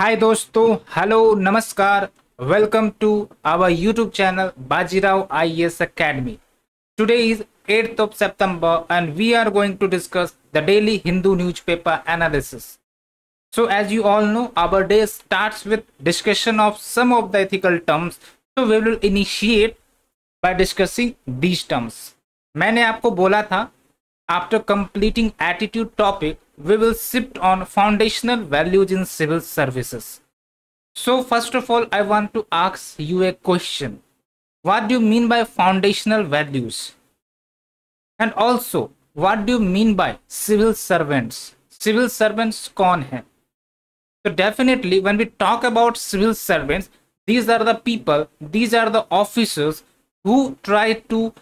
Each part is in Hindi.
हाय दोस्तों हेलो नमस्कार welcome to our YouTube channel Bajirao IAS Academy today is eighth of September and we are going to discuss the daily Hindu newspaper analysis so as you all know our day start with discussion of some of the ethical terms so we will initiate by discussing these terms मैंने आपको बोला था after completing attitude topic we will shift on foundational values in civil services. So first of all, I want to ask you a question. What do you mean by foundational values? And also, what do you mean by civil servants? Civil servants kon hai? So definitely when we talk about civil servants, these are the people, these are the officers who try to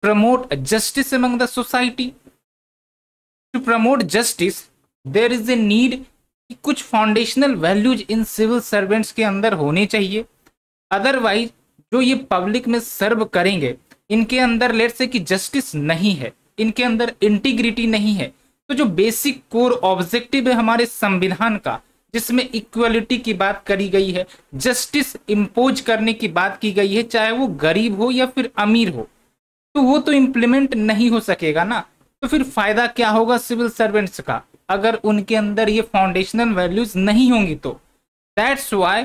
promote justice among the society, to promote justice there is a need कि कुछ foundational values in civil servants के अंदर होने चाहिए। अदरवाइज़ जो ये पब्लिक में सर्व करेंगे, इनके अंदर लेट से कि जस्टिस नहीं है, इनके अंदर इंटीग्रिटी नहीं है। तो जो बेसिक कोर ऑब्जेक्टिव है हमारे संविधान का, जिसमें इक्वलिटी की बात करी गई है जस्टिस इम्पोज करने की बात की गई है, चाहे वो गरीब हो या फिर अमीर हो तो वो तो इम्प्लीमेंट नहीं हो सकेगा ना। तो फिर फ़ायदा क्या होगा सिविल सर्वेंट्स का? अगर उनके अंदर ये फाउंडेशनल वैल्यूज़ नहीं होंगी तो। दैट्स वाई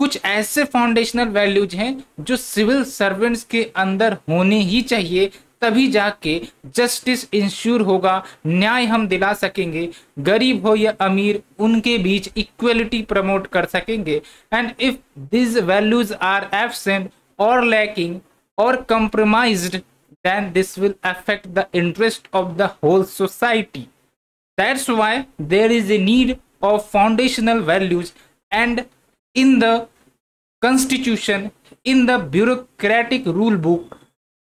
कुछ ऐसे फाउंडेशनल वैल्यूज़ हैं जो सिविल सर्वेंट्स के अंदर होने ही चाहिए, तभी जाके जस्टिस इंश्योर होगा, न्याय हम दिला सकेंगे, गरीब हो या अमीर, उनके बीच इक्वलिटी प्रमोट कर सकेंगे। And if these values are absent और लैकिंग और compromised then this will affect the interest of the whole society. That's why there is a need of foundational values and in the constitution, in the bureaucratic rule book,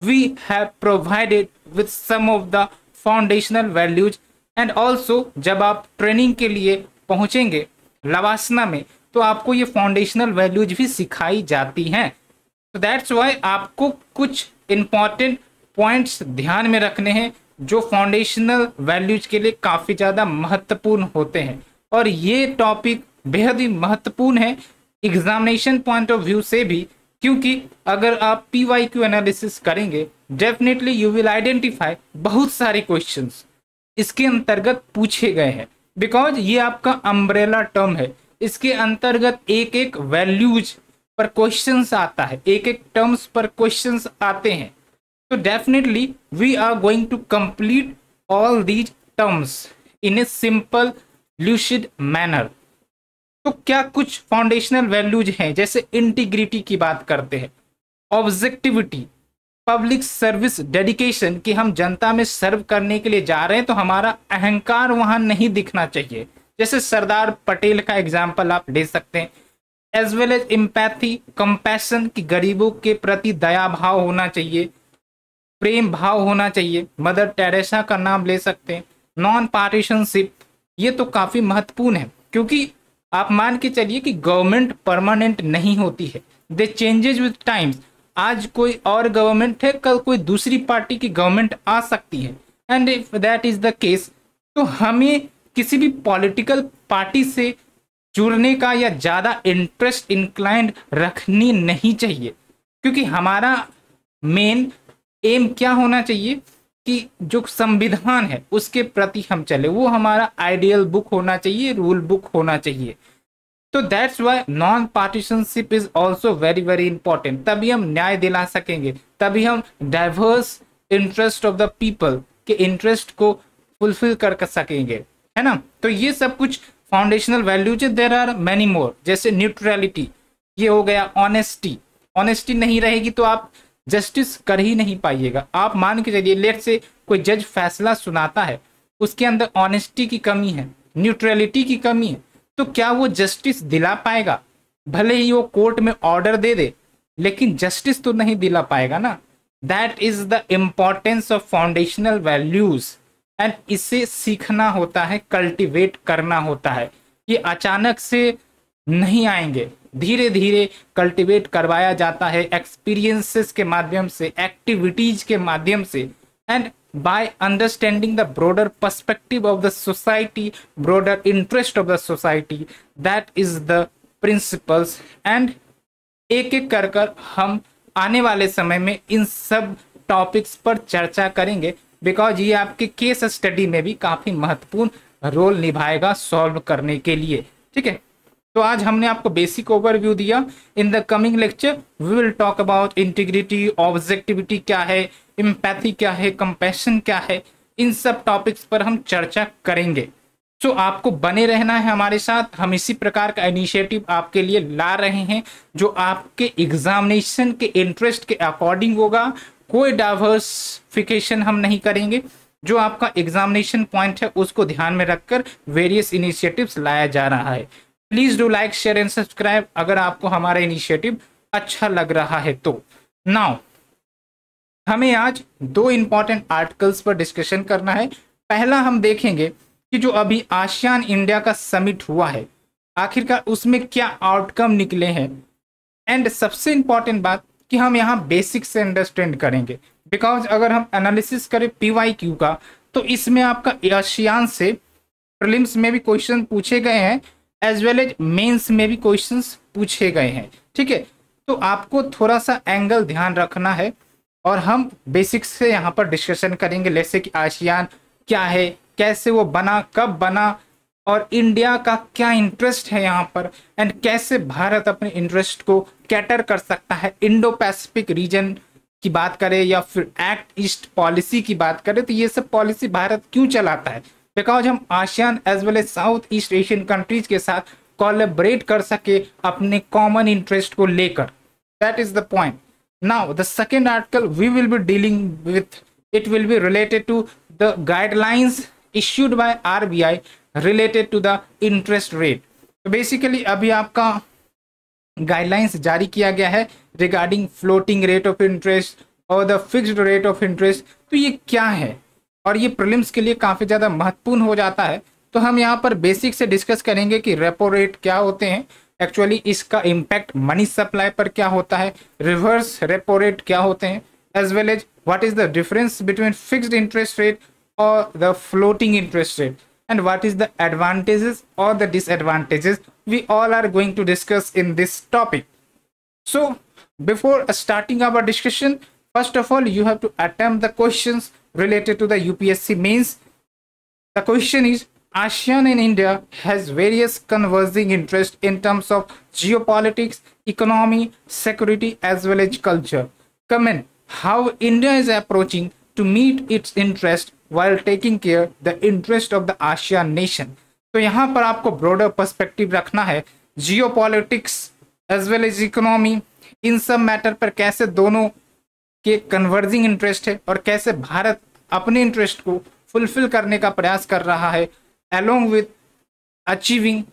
we have provided with some of the foundational values and also जब आप ट्रेनिंग के लिए पहुँचेंगे लवासना में तो आपको ये फाउंडेशनल वैल्यूज़ भी सिखाई जाती हैं तो दैट्स वाई आपको कुछ इंपॉर्टेंट पॉइंट्स ध्यान में रखने हैं, जो फाउंडेशनल वैल्यूज़ के लिए काफ़ी ज़्यादा महत्वपूर्ण होते हैं। और ये टॉपिक बेहद ही महत्वपूर्ण है एग्जामिनेशन पॉइंट ऑफ़ व्यू से भी, क्योंकि अगर आप पी वाई क्यू एनालिसिस करेंगे डेफिनेटली यू विल आइडेंटिफाई बहुत सारे क्वेश्चन इसके अंतर्गत पूछे गए हैं। बिकॉज़ ये आपका अम्ब्रेला टर्म है, इसके अंतर्गत एक एक वैल्यूज़ पर क्वेश्चंस आता है एक एक टर्म्स पर क्वेश्चंस आते हैं। So definitely we are going to complete all these terms in a simple, lucid manner. तो क्या कुछ फाउंडेशनल वैल्यूज़ हैं? जैसे इंटीग्रिटी की बात करते हैं। ऑब्जेक्टिविटी पब्लिक सर्विस डेडिकेशन कि हम जनता में सर्व करने के लिए जा रहे हैं तो हमारा अहंकार वहाँ नहीं दिखना चाहिए। जैसे सरदार पटेल का एग्ज़ाम्पल आप ले सकते हैं। As well as empathy compassion की गरीबों के प्रति दया भाव होना चाहिए। प्रेम भाव होना चाहिए। मदर टेरेसा का नाम ले सकते हैं। नॉन पार्टीशनशिप, ये तो काफ़ी महत्वपूर्ण है, क्योंकि आप मान के चलिए कि गवर्नमेंट परमानेंट नहीं होती है। दे चेंजेज विद टाइम्स आज कोई और गवर्नमेंट है, कल कोई दूसरी पार्टी की गवर्नमेंट आ सकती है। And if that is the case तो हमें किसी भी पॉलिटिकल पार्टी से जुड़ने का या ज़्यादा इंटरेस्ट इंक्लाइंड रखनी नहीं चाहिए। क्योंकि हमारा मेन एम क्या होना चाहिए कि जो संविधान है, उसके प्रति हम चले। वो हमारा आइडियल बुक होना चाहिए, रूल बुक होना चाहिए। तो that's why non partisanship is also very very important तभी हम न्याय दिला सकेंगे। तभी हम diverse interest of the people के इंटरेस्ट को फुलफिल कर सकेंगे। है ना? तो ये सब कुछ foundational values there are many more जैसे न्यूट्रलिटी ये हो गया ऑनेस्टी ऑनेस्टी नहीं रहेगी तो आप जस्टिस कर ही नहीं पाइएगा। आप मान के चलिए, लेट से कोई जज फैसला सुनाता है, उसके अंदर ऑनेस्टी की कमी है न्यूट्रलिटी की कमी है तो क्या वो जस्टिस दिला पाएगा? भले ही वो कोर्ट में ऑर्डर दे दे, लेकिन जस्टिस तो नहीं दिला पाएगा ना। That is the importance of foundational values and इसे सीखना होता है कल्टिवेट करना होता है ये अचानक से नहीं आएँगे। धीरे धीरे कल्टिवेट करवाया जाता है एक्सपीरियंसेस के माध्यम से एक्टिविटीज़ के माध्यम से। And by understanding the broader perspective of the society, broader interest of the society, that is the principles. And एक एक कर कर हम आने वाले समय में इन सब टॉपिक्स पर चर्चा करेंगे बिकॉज़ ये आपके केस स्टडी में भी काफ़ी महत्वपूर्ण रोल निभाएगा सॉल्व करने के लिए। ठीक है? तो आज हमने आपको बेसिक ओवरव्यू दिया। In the coming lecture we will talk about integrity objectivity क्या है इम्पैथी क्या है कंपैशन क्या है इन सब टॉपिक्स पर हम चर्चा करेंगे। सो so, आपको बने रहना है हमारे साथ। हम इसी प्रकार का इनिशिएटिव आपके लिए ला रहे हैं जो आपके एग्जामिनेशन के इंटरेस्ट के अकॉर्डिंग होगा। कोई डाइवर्सिफिकेशन हम नहीं करेंगे। जो आपका एग्जामिनेशन पॉइंट है उसको ध्यान में रखकर वेरियस इनिशिएटिव्स लाया जा रहा है। Please do like share and subscribe अगर आपको हमारा इनिशिएटिव अच्छा लग रहा है तो। नाउ हमें आज दो इंपॉर्टेंट आर्टिकल्स पर डिस्कशन करना है। पहला हम देखेंगे कि जो अभी आसियान इंडिया का समिट हुआ है, आखिरकार उसमें क्या आउटकम निकले हैं। एंड सबसे इंपॉर्टेंट बात कि हम यहाँ बेसिक से अंडरस्टैंड करेंगे। बिकॉज़ अगर हम एनालिसिस करें पीवाई क्यू का तो इसमें आपका एशियान से प्रिलिम्स में भी क्वेश्चन पूछे गए हैं। एज वेल एज मेंस में भी क्वेश्चंस पूछे गए हैं। ठीक है? तो आपको थोड़ा सा एंगल ध्यान रखना है और हम बेसिक्स से यहाँ पर डिस्कशन करेंगे। जैसे कि आशियान क्या है, कैसे वो बना, कब बना और इंडिया का क्या इंटरेस्ट है यहाँ पर एंड कैसे भारत अपने इंटरेस्ट को कैटर कर सकता है। इंडो पैसिफिक रीजन की बात करें या फिर एक्ट ईस्ट पॉलिसी की बात करें तो ये सब पॉलिसी भारत क्यों चलाता है? बिकॉज़ हम ASEAN as well as South East Asian countries के साथ कोलेबरेट कर सके अपने कॉमन इंटरेस्ट को लेकर। That is the point now the second article we will be dealing with it it will be related to the guidelines issued by RBI related to the interest rate. तो बेसिकली अभी आपका गाइडलाइंस जारी किया गया है regarding floating rate of interest और the fixed rate of interest तो ये क्या है? और ये प्रिलिम्स के लिए काफ़ी ज़्यादा महत्वपूर्ण हो जाता है। तो हम यहाँ पर बेसिक से डिस्कस करेंगे कि रेपो रेट क्या होते हैं। एक्चुअली इसका इम्पैक्ट मनी सप्लाई पर क्या होता है। रिवर्स रेपो रेट क्या होते हैं। As well as what is the difference between fixed interest rate और the floating interest rate and what is the advantages और the disadvantages we all are going to discuss in this topic so before starting our discussion first of all you have to attempt the question related to the UPSC means. The question is ASEAN and India has various converging interests in terms of geopolitics, economy, security as well as culture. Comment how India is approaching to meet its interest while taking care the interest of the ASEAN nation. तो यहाँ पर आपको ब्रॉडर पर्सपेक्टिव रखना है geopolitics as well as economy इन सब मैटर पर कैसे दोनों के कन्वर्जिंग इंटरेस्ट है और कैसे भारत अपने इंटरेस्ट को फुलफिल करने का प्रयास कर रहा है along with achieving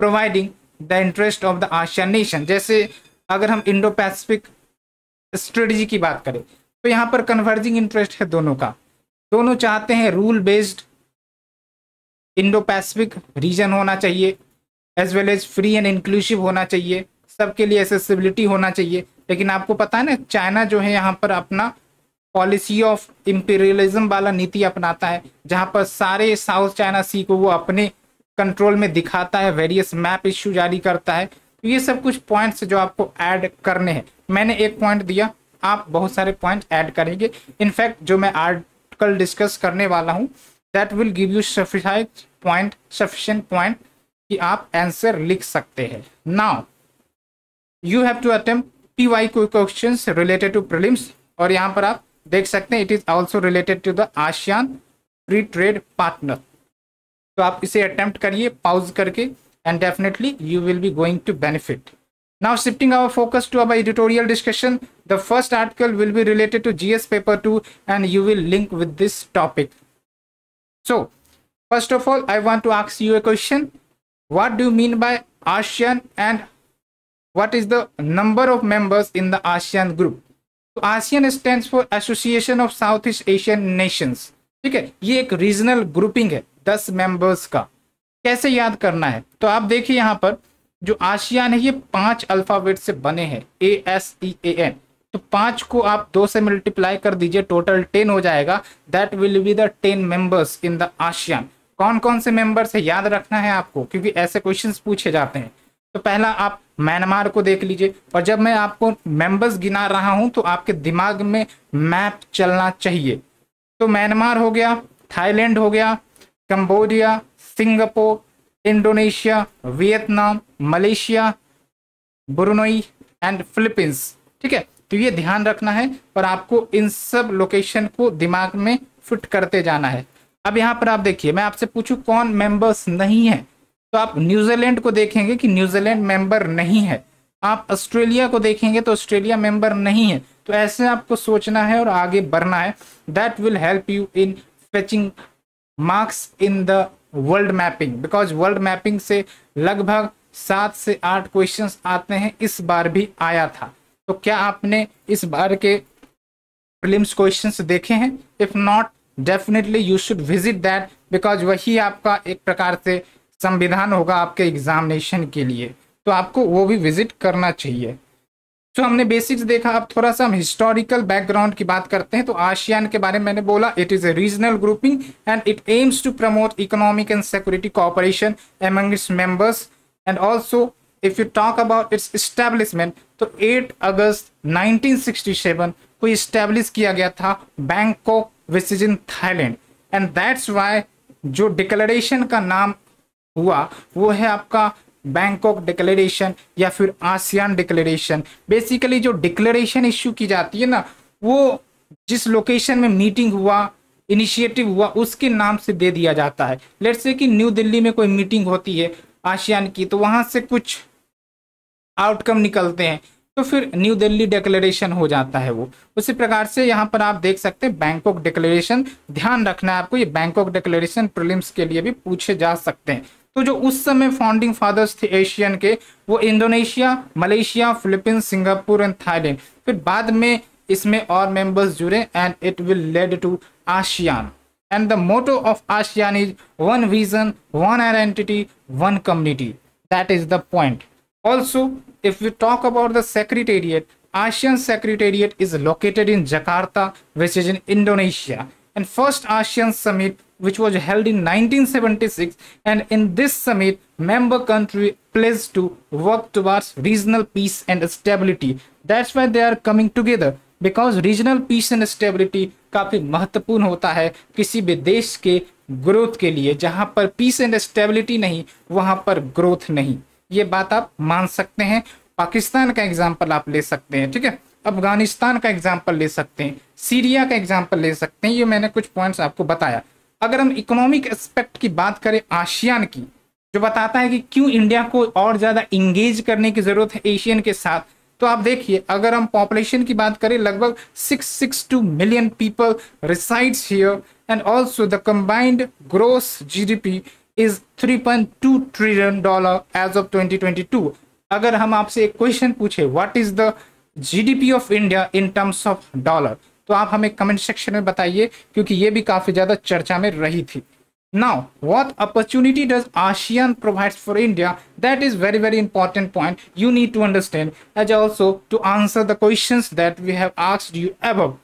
providing the interest of the ASEAN nation जैसे अगर हम इंडो पैसिफिक स्ट्रेटजी की बात करें तो यहाँ पर कन्वर्जिंग इंटरेस्ट है दोनों का। दोनों चाहते हैं rule based Indo Pacific region होना चाहिए as well as free and inclusive होना चाहिए, सबके लिए एसेसिबिलिटी होना चाहिए लेकिन आपको पता है ना, चाइना जो है यहाँ पर अपना पॉलिसी ऑफ़ इंपीरियलिज्म वाला नीति अपनाता है, जहाँ पर सारे साउथ चाइना सी को वो अपने कंट्रोल में दिखाता है वेरियस मैप इश्यू जारी करता है। तो ये सब कुछ पॉइंट्स जो आपको ऐड करने हैं। मैंने एक पॉइंट दिया, आप बहुत सारे पॉइंट ऐड करेंगे। इनफैक्ट जो मैं आर्टिकल डिस्कस करने वाला हूँ that will give you sufficient point sufficient point कि आप आंसर लिख सकते हैं। Now you have to attempt P Y question related to prelims और यहाँ पर आप देख सकते हैं it is also related to the ASEAN free trade partner तो आप इसे अटेम्प्ट करिए पाउज करके and definitely you will be going to benefit Now shifting our focus to our editorial discussion, the first article will be related to GS paper 2 and you will link with this topic. So first of all, I want to ask you a question. What do you mean by ASEAN and what is the number of members in the ASEAN group? तो stand for Association of South East Asian Nations ठीक है? ये एक रीजनल ग्रुपिंग है, दस मेंबर्स का। कैसे याद करना है? तो आप देखिए यहाँ पर, जो आशियान है, ये पाँच अल्फ़ाबेट से बने हैं A S E A N तो पाँच को आप दो से मल्टीप्लाई कर दीजिए टोटल टेन हो जाएगा। That will be the ten members in the ASEAN कौन कौन से मेंबर्स है? याद रखना है आपको, क्योंकि ऐसे क्वेश्चंस पूछे जाते हैं। तो पहला आप म्यांमार को देख लीजिए। और जब मैं आपको मेंबर्स गिना रहा हूँ तो आपके दिमाग में मैप चलना चाहिए। तो म्यांमार हो गया, थाईलैंड हो गया, Cambodia, Singapore, Indonesia, Vietnam, Malaysia, Brunei and Philippines. ठीक है? तो ये ध्यान रखना है और आपको इन सब लोकेशन को दिमाग में फिट करते जाना है। अब यहाँ पर आप देखिए, मैं आपसे पूछूँ कौन मेंबर्स नहीं है। तो आप न्यूजीलैंड को देखेंगे कि न्यूजीलैंड मेंबर नहीं है। आप ऑस्ट्रेलिया को देखेंगे तो ऑस्ट्रेलिया मेंबर नहीं है। तो ऐसे आपको सोचना है और आगे बढ़ना है। That will help you in fetching marks in the world mapping because world mapping से लगभग सात से आठ क्वेश्चंस आते हैं। इस बार भी आया था। तो क्या आपने इस बार के प्रीलिम्स क्वेश्चंस देखे हैं? If not definitely you should visit that because वही आपका एक प्रकार से संविधान होगा आपके एग्जामिनेशन के लिए। तो आपको वो भी विज़िट करना चाहिए। तो हमने बेसिक्स देखा, अब थोड़ा सा हम हिस्टोरिकल बैकग्राउंड की बात करते हैं। तो आशियान के बारे में मैंने बोला it is a regional grouping and it aims to promote economic and security cooperation among its members and also if you talk about its establishment तो 8 अगस्त 1967 को इस्टेब्लिश किया गया था Bangkok which is in Thailand and that's why जो डिक्लेरेशन का नाम हुआ, वो है आपका बैंकॉक डिक्लेरेशन या फिर आसियान डिक्लेरेशन बेसिकली जो डिक्लेरेशन इश्यू की जाती है ना, वो जिस लोकेशन में मीटिंग हुआ इनिशिएटिव हुआ, उसके नाम से दे दिया जाता है। लेट से कि न्यू दिल्ली में कोई मीटिंग होती है आसियान की तो वहाँ से कुछ आउटकम निकलते हैं तो फिर न्यू दिल्ली डिक्लेरेशन हो जाता है वो। उसी प्रकार से यहाँ पर आप देख सकते हैं बैंकॉक डिक्लेरेशन ध्यान रखना है आपको, ये बैंकॉक डिक्लेरेशन प्रिलिम्स के लिए भी पूछे जा सकते हैं। तो जो उस समय फाउंडिंग फादर्स थे एशियन के वो Indonesia Malaysia Philippines Singapore and Thailand फिर बाद में इसमें और मेंबर्स जुड़े and it will led to ASEAN and the motto of ASEAN is one vision one identity one community that is the point also if you talk about the secretariat ASEAN Secretariat is located in Jakarta, which is in Indonesia. And first ASEAN summit, which was held in 1976, and in this summit, member country pledged to work towards regional peace and stability. That's why they are coming together. Because regional peace and stability काफ़ी महत्वपूर्ण होता है किसी भी देश के ग्रोथ के लिए जहाँ पर पीस एंड स्टेबिलिटी नहीं वहाँ पर ग्रोथ नहीं ये बात आप मान सकते हैं पाकिस्तान का एग्ज़ाम्पल आप ले सकते हैं ठीक है अफ़गानिस्तान का एग्ज़ाम्पल ले सकते हैं, सीरिया का एग्ज़ाम्पल ले सकते हैं, ये मैंने कुछ पॉइंट्स आपको बताया। अगर हम इकोनॉमिक एस्पेक्ट की बात करें आशियान की, जो बताता है कि क्यों इंडिया को और ज़्यादा इंगेज करने की ज़रूरत है एशियन के साथ तो आप देखिए, अगर हम पॉपुलेशन की बात करें, लगभग six six two million people resides here and also the combined gross GDP is 3.2 trillion dollar as of 2022 अगर हम आपसे एक क्वेश्चन पूछे what is the GDP of India in terms of dollar तो आप हमें कमेंट सेक्शन में बताइए, क्योंकि ये भी काफ़ी ज़्यादा चर्चा में रही थी। Now what opportunity does ASEAN provides for India that is very very important point you need to understand as also to answer the question that we have asked you अब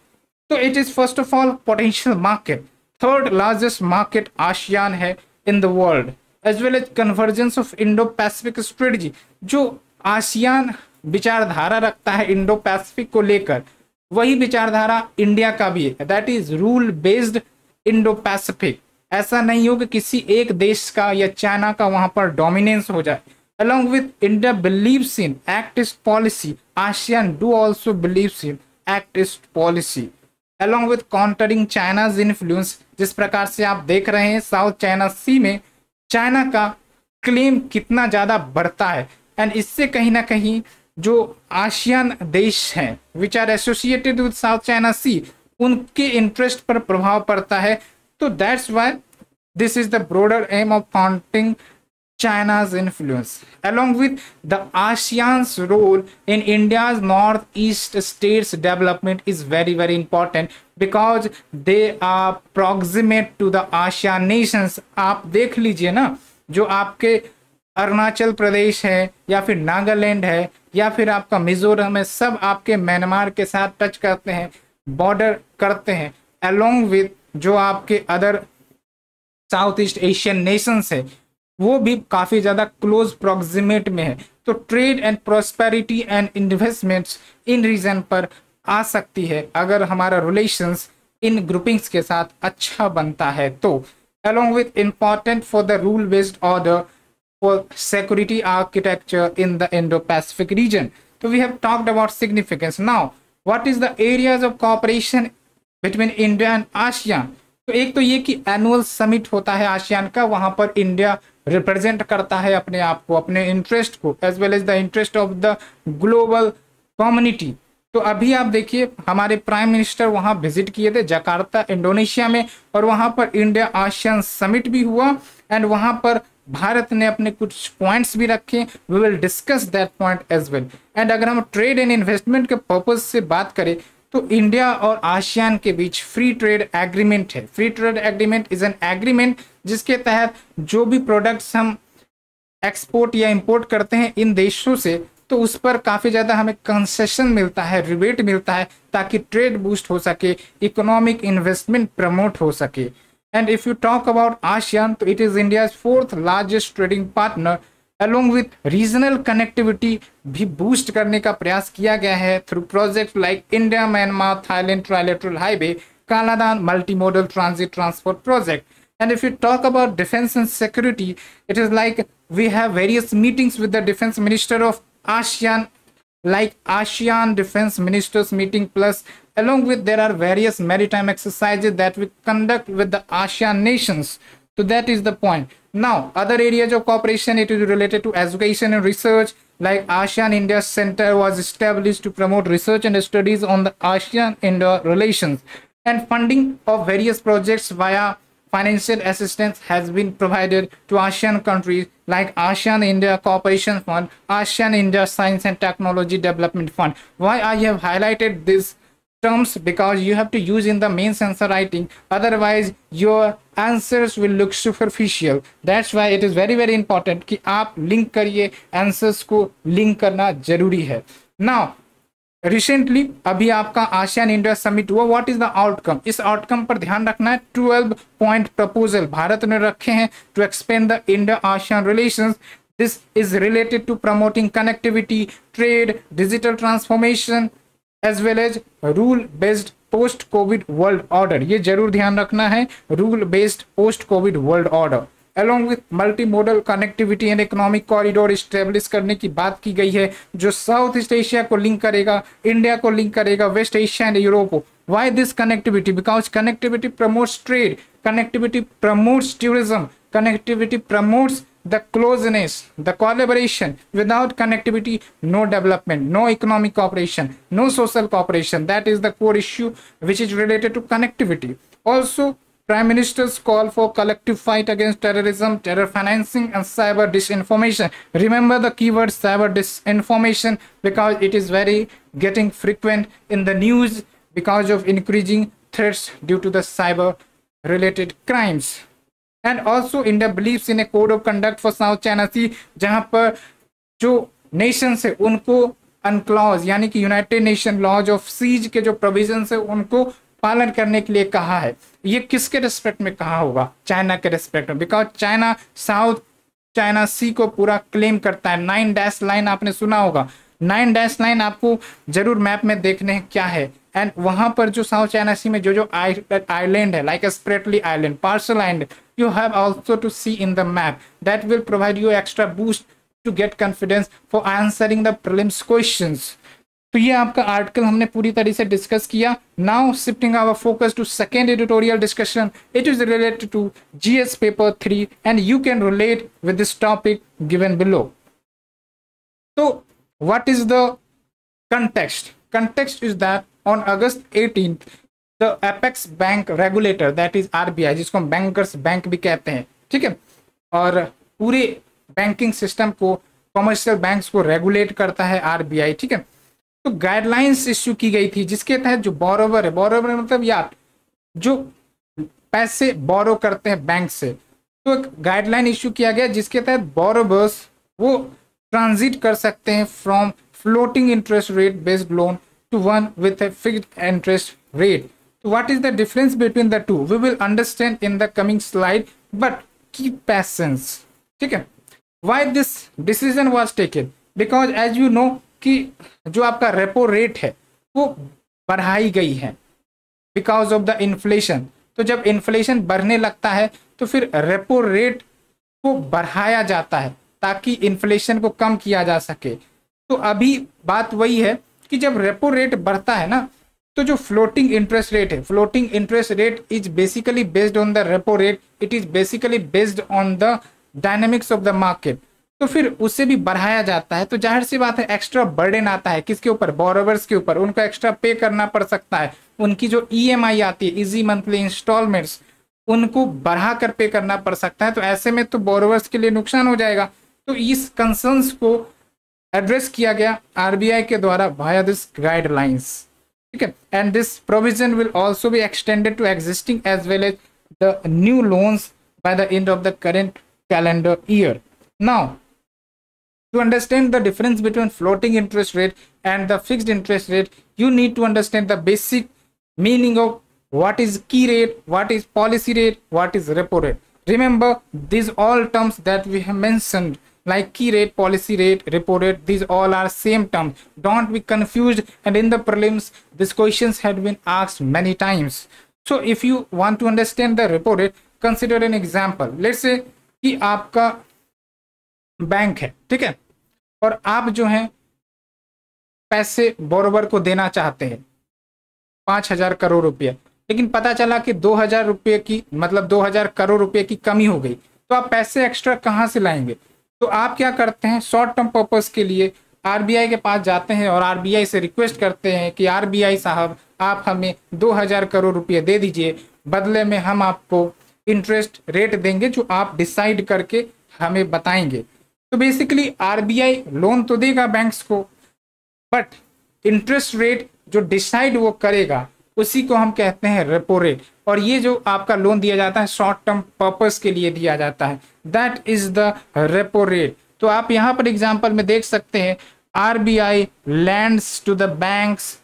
तो it is first of all potential market third largest market ASEAN है in the world as well as convergence of Indo Pacific strategy जो आसियान विचारधारा रखता है इंडो पैसिफिक को लेकर। वही विचारधारा इंडिया का भी है। That is rule based Indo Pacific ऐसा नहीं हो कि किसी एक देश का या चाइना का वहाँ पर डोमिनेंस हो जाए। Along with India believes in activist policy, ASEAN do also believes in activist policy. Along with countering China's influence, जिस प्रकार से आप देख रहे हैं साउथ चाइना सी में चाइना का क्लेम कितना ज़्यादा बढ़ता है। एंड इससे कहीं ना कहीं जो आशियान देश हैं which are associated with South China Sea उनके इंटरेस्ट पर प्रभाव पड़ता है। तो that's why this is the broader aim of founding China's influence along with the ASEAN's role in India's North East states development is very very important because they are proximate to the ASEAN nations आप देख लीजिए ना, जो आपके अरुणाचल प्रदेश है या फिर नागालैंड है या फिर आपका मिजोरम है सब आपके म्यांमार के साथ टच करते हैं, बॉर्डर करते हैं अलोंग विद जो आपके other South East Asian nations है, वो भी काफ़ी ज़्यादा क्लोज प्रोक्सिमेट में है। तो trade and prosperity and investments in region पर आ सकती है, अगर हमारा रिलेशंस इन ग्रुपिंग्स के साथ अच्छा बनता है तो। Along with important for the rule based order for security architecture in the Indo-Pacific region. So we have talked about significance. Now, what is the areas of cooperation between India and ASEAN? तो एक तो ये कि एनुअल समिट होता है आसियान का वहाँ पर इंडिया रिप्रेजेंट करता है अपने आप को अपने इंटरेस्ट को as well as the interest of the global community तो अभी आप देखिए हमारे प्राइम मिनिस्टर वहाँ विज़िट किए थे जकार्ता इंडोनेशिया में और वहाँ पर इंडिया आसियान समिट भी हुआ एंड वहाँ पर भारत ने अपने कुछ पॉइंट्स भी रखे। We will discuss that point as well and अगर हम ट्रेड एंड इन्वेस्टमेंट के पर्पज से बात करें तो इंडिया और आसियान के बीच फ्री ट्रेड एग्रीमेंट है। Free trade agreement is an agreement जिसके तहत जो भी प्रोडक्ट्स हम एक्सपोर्ट या इंपोर्ट करते हैं इन देशों से तो उस पर काफ़ी ज़्यादा हमें कंसेशन मिलता है रिबेट मिलता है, ताकि ट्रेड बूस्ट हो सके इकोनॉमिक इन्वेस्टमेंट प्रमोट हो सके। and if you talk about ASEAN तो it is India fourth largest trading partner along with regional connectivity भी बूस्ट करने का प्रयास किया गया है through project like India Myanmar Thailand trilateral highway Kaladan multi modal transit transport project And if you talk about defense and security, it is like we have various meetings with the defense minister of ASEAN like ASEAN Defense Ministers meeting plus along with there are various maritime exercises that we conduct with the ASEAN nations. So that is the point. Now other areas of cooperation it is related to education and research like ASEAN India Center was established to promote research and studies on the ASEAN India relations and funding of various projects via financial assistance has been provided to ASEAN countries like ASEAN India Cooperation Fund, ASEAN India Science and Technology Development Fund. Why I have highlighted these terms because you have to use in the main answer writing otherwise your answers will look superficial that's why it is very very important कि आप link करिए answers को link करना जरूरी है now रिसेंटली अभी आपका आसियान इंडिया समिट हुआ। व्हाट इज़ द आउटकम इस आउटकम पर ध्यान रखना है। ट्वेल्व पॉइंट प्रपोजल भारत ने रखे हैं to expand the India ASEAN relation this is related to promoting connectivity trade digital transformation as well as rule based post COVID world order ये ज़रूर ध्यान रखना है। Rule based post COVID world order along with multimodal connectivity and economic corridor establish करने की बात की गई है, जो साउथ ईस्ट एशिया को लिंक करेगा इंडिया को लिंक करेगा वेस्ट एशिया एंड यूरोप को। Why this connectivity because connectivity promote trade connectivity promotes tourism connectivity promote the closeness the collaboration without connectivity no development no economic cooperation no social cooperation that is the core issue which is related to connectivity also Prime Minister's call for collective fight against terrorism, terror financing, and cyber disinformation. Remember the keyword cyber disinformation because it is very getting frequent in the news because of increasing threats due to the cyber related crimes. And also India believes in a code of conduct for South China Sea जहां पर जो नेशंस है उनको अनक्लॉज यानी कि United Nation laws of seas के जो प्रोविजन है उनको पालन करने के लिए कहा है। ये किसके रिस्पेक्ट में कहा होगा? चाइना के रिस्पेक्ट में। Because China South China Sea को पूरा क्लेम करता है। नाइन डैश लाइन आपने सुना होगा। नाइन डैश लाइन आपको ज़रूर मैप में देखने क्या है। एंड वहाँ पर जो साउथ चाइना सी में जो जो आइलैंड है like Spratly island Paracel island you have also to see in the map that will provide you extra boost to get confidence for answering the prelims questions तो ये आपका आर्टिकल हमने पूरी तरह से डिस्कस किया। Now shifting our focus to second editorial discussion it is related to GS paper three and you can relate with this topic given below तो what is the context? Context is that on august 18th the apex bank regulator, that is rbi जिसको हम बैंकर्स बैंक भी कहते हैं, ठीक है? और पूरे बैंकिंग सिस्टम को कमर्शियल बैंक्स को रेगुलेट करता है आरबीआई ठीक है? तो गाइडलाइंस इश्यू की गई थी, जिसके तहत जो बोरोवर है बोरोवर मतलब यार, जो पैसे बोरो करते हैं बैंक से तो एक गाइडलाइन इश्यू किया गया, जिसके तहत बोरोवर्स वो ट्रांजिट कर सकते हैं from floating interest rate based loan to one with a fix interest rate तो what is the difference between the two we will understand in the coming slide but keep patience ठीक है? Why this decision was taken because as you know कि जो आपका रेपो रेट है, वो बढ़ाई गई है बिकॉज़ ऑफ़ द इन्फ्लेशन तो जब इन्फ्लेशन बढ़ने लगता है तो फिर रेपो रेट को बढ़ाया जाता है ताकि इन्फ्लेशन को कम किया जा सके। तो अभी बात वही है कि जब रेपो रेट बढ़ता है ना तो जो फ्लोटिंग इंटरेस्ट रेट है floating interest rate is basically based on the repo rate it is basically based on the dynamics of the market तो फिर उससे भी बढ़ाया जाता है। तो ज़ाहिर सी बात है एक्स्ट्रा बर्डन आता है किसके ऊपर? बोरोवर्स के ऊपर। उनको एक्स्ट्रा पे करना पड़ सकता है। उनकी जो ई e आती है इजी मंथली इंस्टॉलमेंट्स उनको बढ़ा कर पे करना पड़ सकता है। तो ऐसे में तो बोरोवर्स के लिए नुकसान हो जाएगा। तो इस कंसर्न्स को एड्रेस किया गया आरबीआई के द्वारा वाया दिस गाइडलाइंस ठीक है? And this provision will also be extended to existing as well as the new loans by the end of the current calendar year now to understand the difference between floating interest rate and the fixed interest rate you need to understand the basic meaning of what is key rate what is policy rate what is repo rate remember these all terms that we have mentioned like key rate policy rate repo rate these all are same terms don't be confused and in the prelims these questions had been asked many times so if you want to understand the repo rate consider an example let's say कि आपका बैंक है ठीक है और आप जो हैं, पैसे बोरोवर को देना चाहते हैं। पाँच हज़ार करोड़ रुपये। लेकिन पता चला कि दो हज़ार रुपये की मतलब दो हज़ार करोड़ रुपये की कमी हो गई। तो आप पैसे एक्स्ट्रा कहाँ से लाएँगे? तो आप क्या करते हैं शॉर्ट टर्म पर्पज के लिए आरबीआई के पास जाते हैं और आरबीआई से रिक्वेस्ट करते हैं कि आरबीआई साहब, आप हमें दो हज़ार करोड़ रुपये दे दीजिए। बदले में हम आपको इंटरेस्ट रेट देंगे जो आप डिसाइड करके हमें बताएँगे। तो बेसिकली आरबीआई लोन तो देगा बैंक्स को बट इंटरेस्ट रेट जो डिसाइड वो करेगा, उसी को हम कहते हैं रेपो रेट और ये जो आपका लोन दिया जाता है शॉर्ट टर्म पर्पस के लिए दिया जाता है। That is the repo rate तो आप यहाँ पर एग्जांपल में देख सकते हैं RBI lends to the banks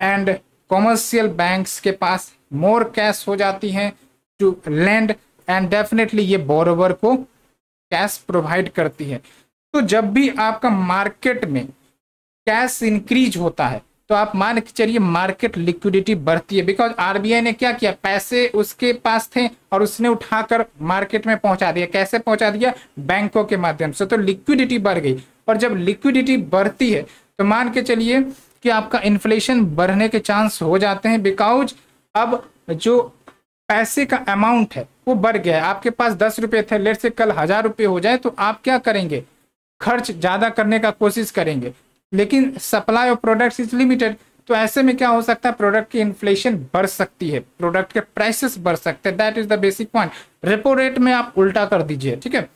and commercial banks के पास मोर कैश हो जाती हैं टू लैंड एंड डेफिनेटली ये बोरोवर को कैश प्रोवाइड करती है। तो जब भी आपका मार्केट में कैश इंक्रीज होता है तो आप मान के चलिए मार्केट लिक्विडिटी बढ़ती है। बिकॉज़ आरबीआई ने क्या किया? पैसे उसके पास थे और उसने उठाकर मार्केट में पहुँचा दिया। कैसे पहुँचा दिया? बैंकों के माध्यम से। तो लिक्विडिटी बढ़ गई। और जब लिक्विडिटी बढ़ती है तो मान के चलिए कि आपका इन्फ्लेशन बढ़ने के चांस हो जाते हैं। बिकॉज़ अब जो पैसे का अमाउंट है वो बढ़ गया है। आपके पास दस रुपये थे, लेट से कल हज़ार रुपये हो जाए तो आप क्या करेंगे? खर्च ज़्यादा करने का कोशिश करेंगे। लेकिन supply of products is limited. तो ऐसे में क्या हो सकता है? प्रोडक्ट की इन्फ्लेशन बढ़ सकती है। प्रोडक्ट के प्राइसेस बढ़ सकते हैं। That is the basic point repo rate में आप उल्टा कर दीजिए, ठीक है?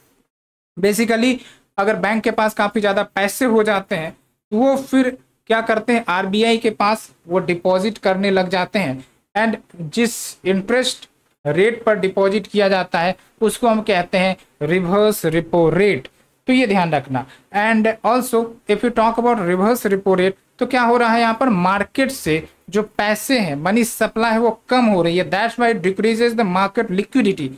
बेसिकली अगर बैंक के पास काफ़ी ज़्यादा पैसे हो जाते हैं तो वो फिर क्या करते हैं? आरबीआई के पास वो डिपॉजिट करने लग जाते हैं। एंड जिस इंटरेस्ट रेट पर डिपॉजिट किया जाता है, उसको हम कहते हैं रिवर्स रिपो रेट तो ये ध्यान रखना। And also if you talk about reverse repo rate तो क्या हो रहा है यहाँ पर? मार्केट से जो पैसे हैं मनी सप्लाई है, वो कम हो रही है। That's why decreases the market liquidity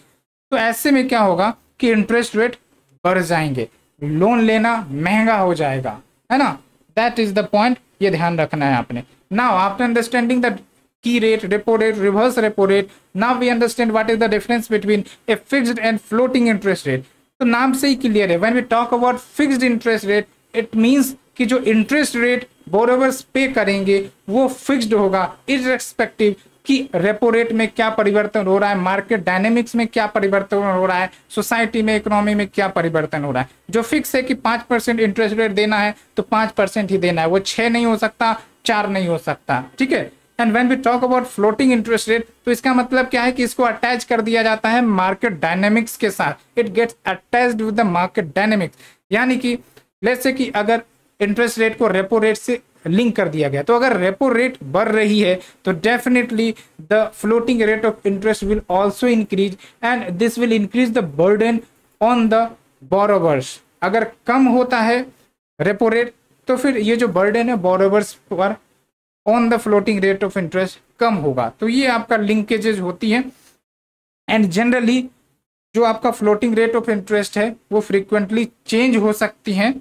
तो ऐसे में क्या होगा कि इंटरेस्ट रेट बढ़ जाएँगे। लोन लेना महँगा हो जाएगा। है ना? दैट इज़ द पॉइंट ये ध्यान रखना है आपने। Now after understanding the key rate, repo rate, reverse repo rate. Now we understand what is the difference between a fixed and floating interest rate. तो नाम से ही क्लियर है. When we talk about fixed interest rate it means कि जो इंटरेस्ट रेट बोरोवर्स पे करेंगे वो फिक्स्ड होगा. इरेस्पेक्टिव कि रेपो रेट में क्या परिवर्तन हो रहा है मार्केट डायनेमिक्स में क्या परिवर्तन हो रहा है सोसाइटी में इकोनॉमी में क्या परिवर्तन हो रहा है. जो फिक्स है कि पाँच परसेंट इंटरेस्ट रेट देना है तो पाँच परसेंट ही देना है. वो छह नहीं हो सकता चार नहीं हो सकता. ठीक है? And when we talk about floating interest rate तो इसका मतलब क्या है कि इसको अटैच कर दिया जाता है मार्केट डायनेमिक्स के साथ। It gets attached with the market dynamics यानी कि लेट्स से कि अगर इंटरेस्ट रेट को रेपो रेट से लिंक कर दिया गया तो अगर रेपो रेट बढ़ रही है तो definitely the floating rate of interest will also increase and this will increase the burden on the borrowers अगर कम होता है रेपो रेट तो फिर ये जो बर्डन है बोरोवर्स पर on the floating rate of interest कम होगा। तो ये आपका लिंकेजेज होती है। एंड जनरली जो आपका फ्लोटिंग रेट ऑफ़ इंटरेस्ट है, वो फ्रीक्वेंटली चेंज हो सकती हैं।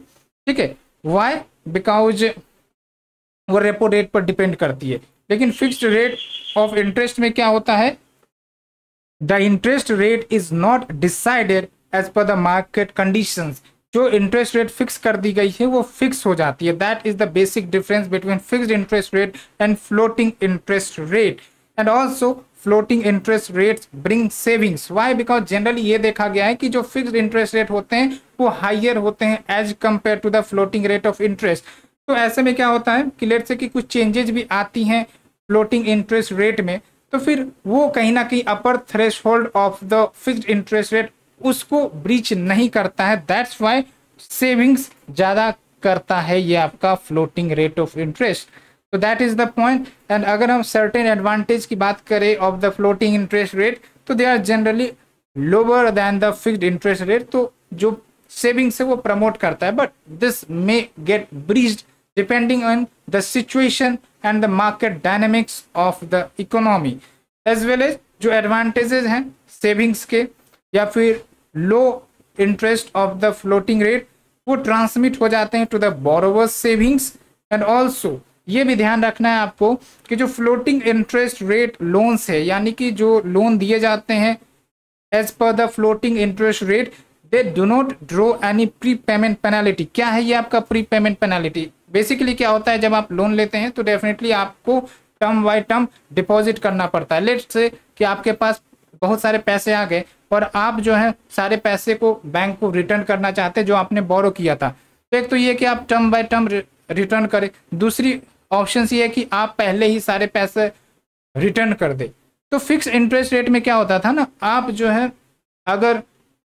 ठीक है? वाई बिकॉज़ वो रेपो रेट पर डिपेंड करती है। लेकिन फिक्स्ड रेट ऑफ़ इंटरेस्ट में क्या होता है? The interest rate is not decided as per the market conditions जो इंटरेस्ट रेट फिक्स कर दी गई है, वो फिक्स हो जाती है। That is the basic difference between fixed interest rate and floating interest rate and also floating interest rates bring savings why because generally ये देखा गया है कि जो फिक्स्ड इंटरेस्ट रेट होते हैं, वो हाइयर होते हैं as compare to the floating rate of interest तो ऐसे में क्या होता है कि लेट से कि कुछ चेंजेज भी आती हैं फ्लोटिंग इंटरेस्ट रेट में तो फिर वो कहीं ना कहीं upper threshold of the fixed interest rate उसको ब्रीच नहीं करता है। दैट्स वाई सेविंग्स ज़्यादा करता है ये आपका फ्लोटिंग रेट ऑफ़ इंटरेस्ट तो that is the point and अगर हम सर्टेन एडवांटेज की बात करें of the floating interest rate तो they are generally lower than the fixed interest rate तो जो सेविंग्स है वो प्रमोट करता है। But this may get breached depending on the situation and the market dynamics of the economy as well as जो एडवांटेजेस हैं सेविंग्स के, या फिर low interest of the floating rate वो ट्रांसमिट हो जाते हैं to the borrowers savings and also ये भी ध्यान रखना है आपको कि जो फ्लोटिंग इंटरेस्ट रेट लोन्स है, यानी कि जो लोन दिए जाते हैं as per the floating interest rate they do not draw any prepayment penalty क्या है ये आपका प्री पेमेंट पेनाल्टी बेसिकली क्या होता है, जब आप लोन लेते हैं तो डेफिनेटली आपको टर्म बाई टर्म डिपॉजिट करना पड़ता है। लेट से कि आपके पास बहुत सारे पैसे आ गए और आप जो है, सारे पैसे को बैंक को रिटर्न करना चाहते जो आपने बोरो किया था। तो एक तो ये कि आप टर्म बाय टर्म रिटर्न करें। दूसरी ऑप्शन ये कि आप पहले ही सारे पैसे रिटर्न कर दे। तो फिक्स इंटरेस्ट रेट में क्या होता था ना, आप जो है, अगर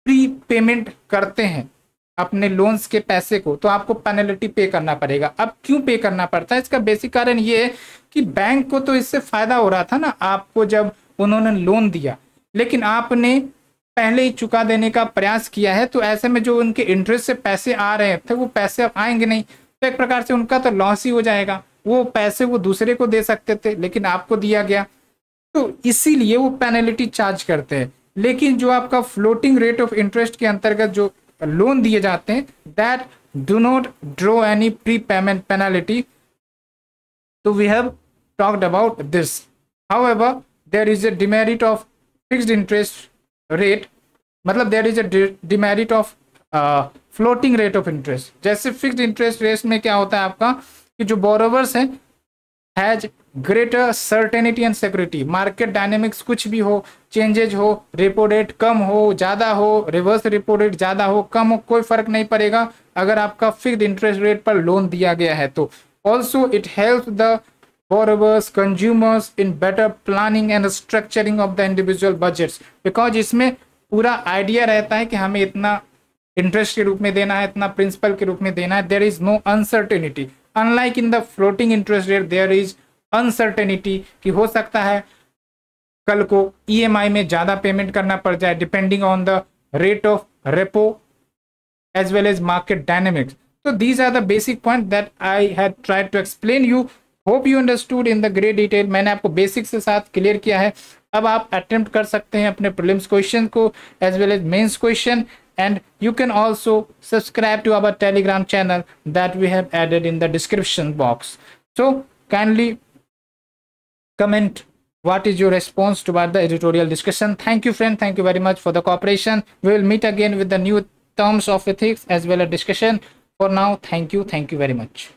प्री पेमेंट करते हैं अपने लोन्स के पैसे को तो आपको पेनल्टी पे करना पड़ेगा। अब क्यों पे करना पड़ता है? इसका बेसिक कारण ये है कि बैंक को तो इससे फ़ायदा हो रहा था ना, आपको जब उन्होंने लोन दिया लेकिन आपने पहले ही चुका देने का प्रयास किया है तो ऐसे में जो उनके इंटरेस्ट से पैसे आ रहे थे वो पैसे अब आएँगे नहीं। तो एक प्रकार से उनका तो लॉस ही हो जाएगा। वो पैसे वो दूसरे को दे सकते थे, लेकिन आपको दिया गया। तो इसीलिए वो पेनल्टी चार्ज करते हैं। लेकिन जो आपका फ्लोटिंग रेट ऑफ़ इंटरेस्ट के अंतर्गत जो लोन दिए जाते हैं that do not draw any prepayment penalty तो we have talked about this however there is a demerit of fixed interest rate मतलब there is a demerit of floating rate of interest जैसे फिक्स्ड इंटरेस्ट रेट में क्या होता है आपका? कि जो बोरोवर्स हैं has greater certainty and security market dynamics कुछ भी हो चेंजेज हो रेपो रेट कम हो, ज़्यादा हो रिवर्स रेपो रेट ज़्यादा हो, कम हो, कोई फ़र्क नहीं पड़ेगा। अगर आपका फिक्स्ड इंटरेस्ट रेट पर लोन दिया गया है तो also it help the borrowers, consumers in better planning and structuring of the individual budgets. Because इसमें पूरा आइडिया रहता है कि हमें इतना इंटरेस्ट के रूप में देना है, इतना प्रिंसिपल के रूप में देना है there is no uncertainty unlike in the floating interest rate there is uncertainty कि हो सकता है कल को ईएमआई e में ज़्यादा पेमेंट करना पड़ जाए depending on the rate of repo as well as market dynamics तो these are the basic point that I had tried to explain you hope you understood in the great detail मैंने आपको बेसिक से साथ क्लियर किया है। अब आप अटेम्प्ट कर सकते हैं अपने प्रिलिम्स क्वेश्चन को as well as mains question and you can also subscribe to our Telegram channel that we have added in the description box so kindly comment what is your response to the editorial discussion thank you friend thank you very much for the cooperation we will meet again with the new terms of ethics as well a discussion for now thank you thank you very much